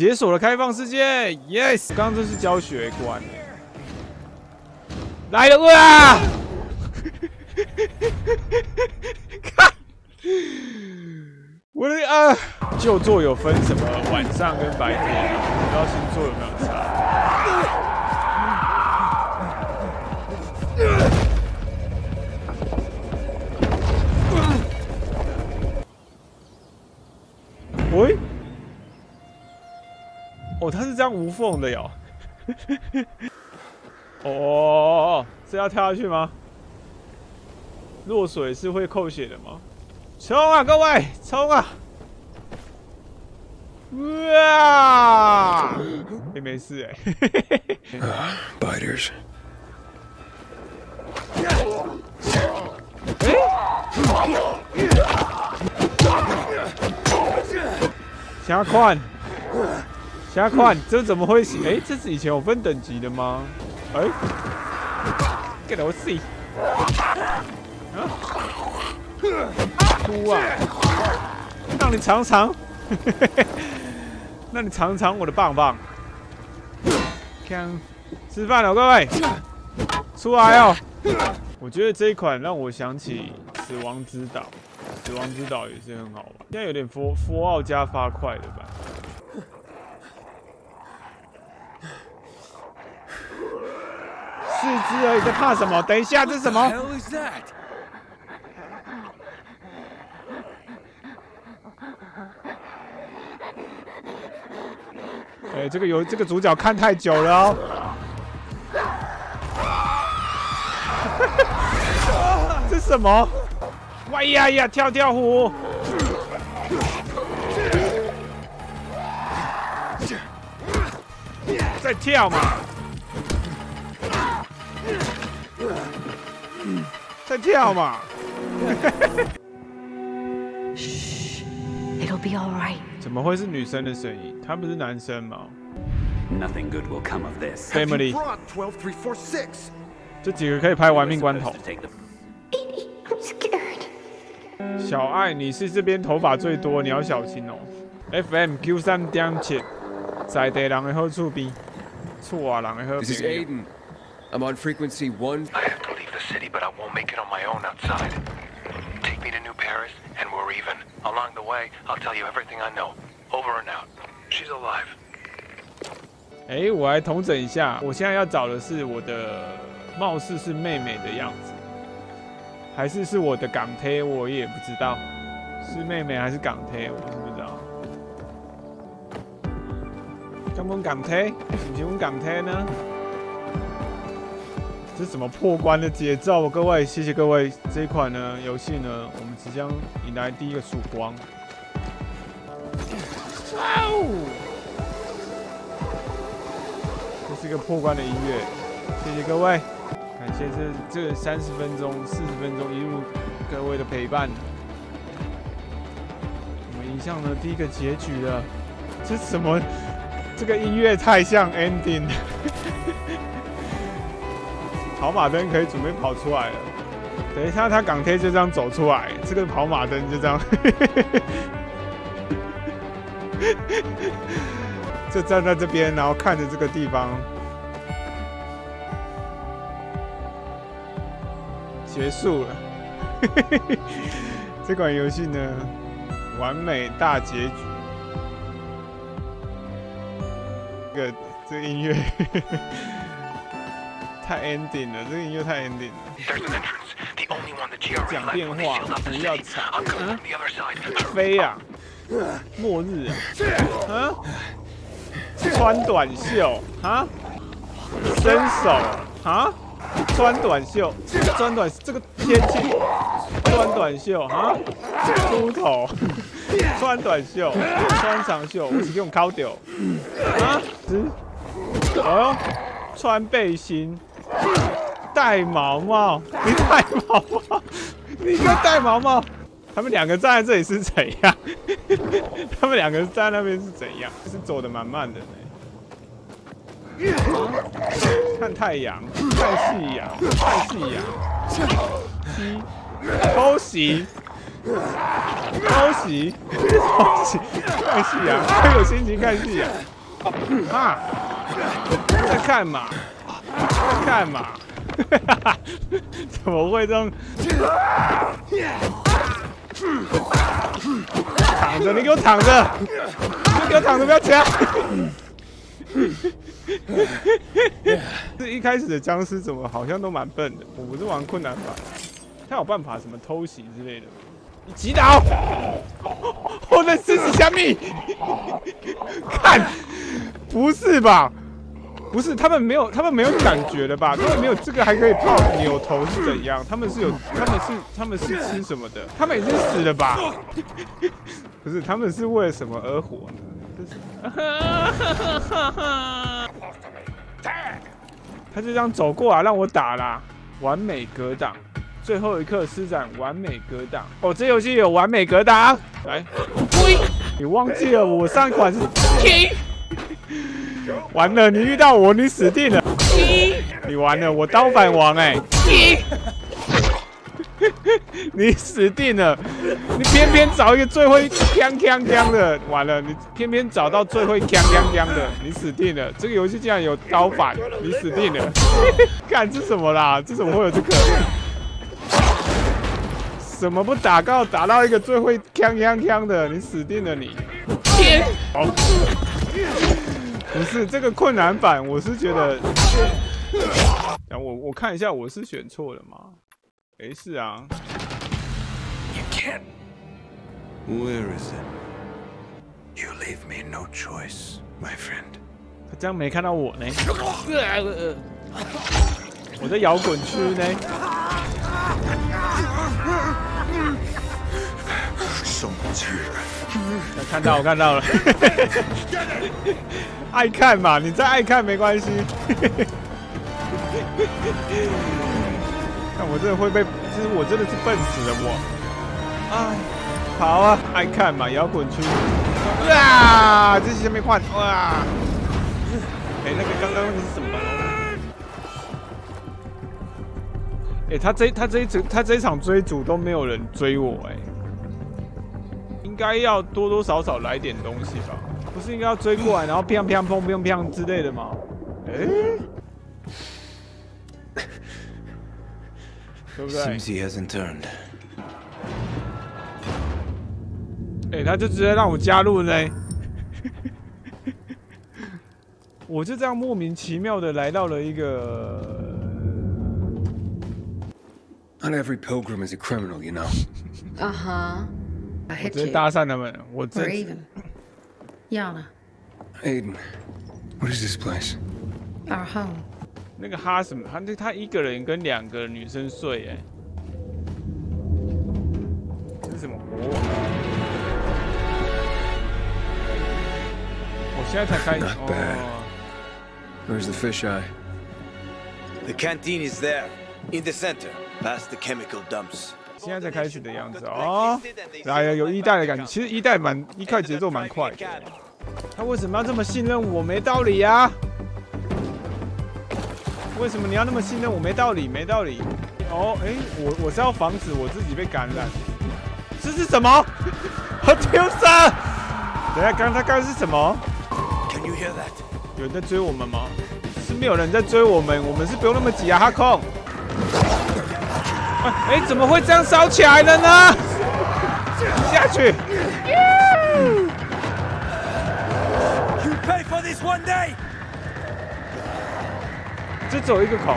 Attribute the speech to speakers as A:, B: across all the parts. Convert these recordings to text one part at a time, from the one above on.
A: 解锁了开放世界，yes！刚刚这是教学关，来了哇！看，我的啊，就座有分什么晚上跟白天，不知道星座有没有差。哦，它是这样无缝的哟。哦，是要跳下去吗？落水是会扣血的吗？冲啊，各位，冲啊！哇！没没事哎。
B: Biters.
A: 加快，加快，这怎么会？哎，这是以前有分等级的吗？哎，给我死！啊！哭啊！让你尝尝，让你尝尝我的棒棒。看，吃饭了，各位，出来哦！我觉得这一款让我想起《死亡之岛》，《死亡之岛》也是很好玩。现在有点 Four Four 奥加发快的吧？四只而已，在怕什么？等一下，这是什么？哎，这个有这个主角看太久了哦。这是什么？哇呀呀，跳跳虎！在跳嘛！再跳嘛
C: ！It'll be all right。
A: 怎么会是女生的声音？他不是男生吗
D: ？Nothing good will come of this.
A: Family. 这几个可以拍玩命关头。小爱，你是这边头发最多，你要小心哦。FM Q 三点七，在地人的好处边，错啊人的好
B: This is。Aiden. I'm on frequency one.
E: City, but I won't make it on my own outside. Take me to New Paris, and we're even. Along the way, I'll tell you everything I know. Over and out. She's alive.
A: 哎，我来统整一下，我现在要找的是我的，貌似是妹妹的样子，还是是我的港贴，我也不知道，是妹妹还是港贴，我不知道。敢问港贴，是不是问港贴呢？是什么破关的节奏？各位，谢谢各位。这一款呢游戏呢，我们即将迎来第一个曙光。哇哦！这是一个破关的音乐，谢谢各位，感谢这这三十分钟、四十分钟一路各位的陪伴。我们迎向了第一个结局了，这是什么？这个音乐太像 ending。跑马灯可以准备跑出来了，等一下他港贴就这样走出来，这个跑马灯就这样，就站在这边，然后看着这个地方，结束了。这款游戏呢，完美大结局。这个这个音乐。太 ending 了，这个音乐太 ending 了。讲电话不要吵。飞呀！末日啊！啊！穿短袖啊！伸手啊！穿短袖，穿短，这个天气穿短袖啊！出头穿短袖，穿长袖，我只用考掉啊！哦，穿背心。戴毛毛，你戴毛毛，你个戴毛毛。他们两个站在这里是怎样？他们两个站在那边是怎样？是走的蛮慢的呢。看太阳，看夕阳，看夕阳，偷袭，偷袭，偷袭，看夕阳！还有心情看夕阳？啊，在看嘛，在看嘛，怎么会这样？躺着，你给我躺着，你给我躺着，不要起来。这一开始的僵尸怎么好像都蛮笨的？我不是玩困难版，他有办法什么偷袭之类的。你击倒，我的狮子虾米，看，不是吧？不是，他们没有，他们没有感觉的吧？他们没有这个还可以泡扭头是怎样？他们是有，他们是他们是吃什么的？他们已经死了吧？不是，他们是为了什么而活呢？他就这样走过来让我打啦，完美格挡，最后一刻施展完美格挡。哦，这游戏有完美格挡，来，你忘记了我上一款是停。完了，你遇到我，你死定了。你完了，我刀反王哎。你死定了！你偏偏找一个最会锵锵锵的，完了，你偏偏找到最会锵锵锵的，你死定了！这个游戏竟然有刀反，你死定了！看这什么啦？这怎么会有这个？什么不打告打到一个最会锵锵锵的，你死定了你！天！不是这个困难版，我是觉得，我我看一下，我是选错了吗？没事啊。
E: You can't. Where is it? You leave me no choice, my friend.
A: 他这样没看到我呢。我在摇滚区呢。
E: Here.
A: 看到，我看到了。爱看嘛，你再爱看没关系。看我真的会被，其实我真的是笨死了我。哎，好啊，爱看嘛，摇滚区。哇，这是下面换哇。哎，那个刚刚那个是什么？哎，他这他这一场他这一场追逐都没有人追我哎，应该要多多少少来点东西吧？不是应该要追过来，然后砰砰砰砰砰之类的吗？哎。
E: Seems he hasn't turned.
A: 哎，他就直接让我加入嘞，我就这样莫名其妙的来到了一个。
B: Not every pilgrim is a criminal, you know.
C: Uh huh. I
A: 我
C: you.
A: 搭讪他们，我
C: even. Yana,
B: Aiden, what is this place?
C: our home.
A: 那个哈什么，他那他一个人跟两个女生睡，哎，这是什么国王？我现在才开始
B: Not bad.
A: 哦，
B: Where's the fisheye?
F: The canteen is there, in the center, past the chemical dumps.
A: 现在才开始的样子哦，来有一代的感觉，其实一代蛮一块节奏蛮快的。他为什么要这么信任我？没道理呀、为什么你要那么信任我？没道理，没道理。哦，哎，我我是要防止我自己被感染。这是什么？好丢上！等下，刚他刚刚是什么
F: ？Can you hear that?
A: 有人在追我们吗？是没有人在追我们，我们是不用那么急啊，哈控。哎怎么会这样烧起来了呢？下去。
F: Youpay for this one day.
A: 只走一个口。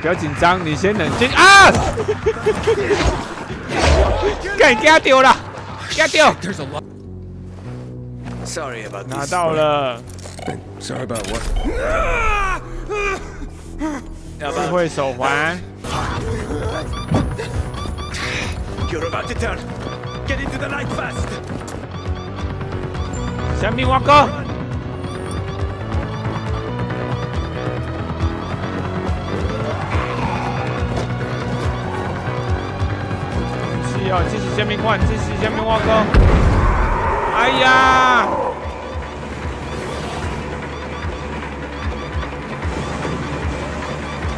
A: 不要紧张你先冷静。啊！给压丢了压丢。
F: Sorry
A: 拿到了。
B: Sorry about what?
F: How
A: 智
F: about
A: 慧手环。
F: you're about to turn? Get into the light fast!
A: 香槟蛙哥。是哦，这是香槟款，这是香槟蛙哥。哎呀！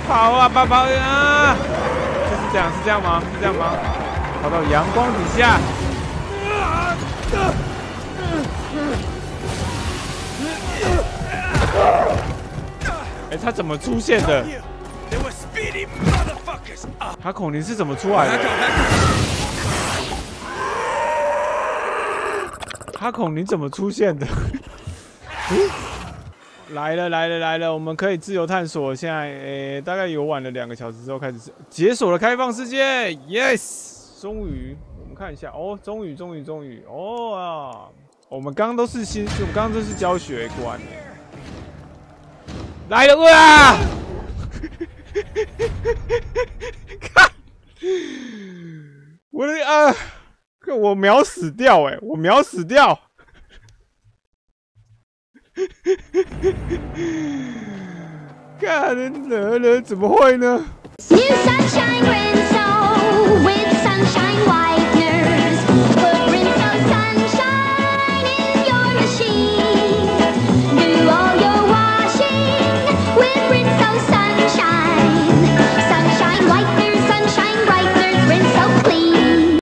A: 跑啊，跑跑啊！就是这样，是这样吗？是这样吗？跑到阳光底下。哎，他怎么出现的？他孔你是怎么出来的？他孔你怎么出现的？来了来了来了，我们可以自由探索。现在诶、大概游玩了两个小时之后，开始解锁了开放世界。Yes，终于，我们看一下哦，终于终于终于哦啊！我们刚刚都是新，我们刚刚都是教学关来了哇！看，我的啊，我秒死掉哎、我秒死掉！看人怎么会呢？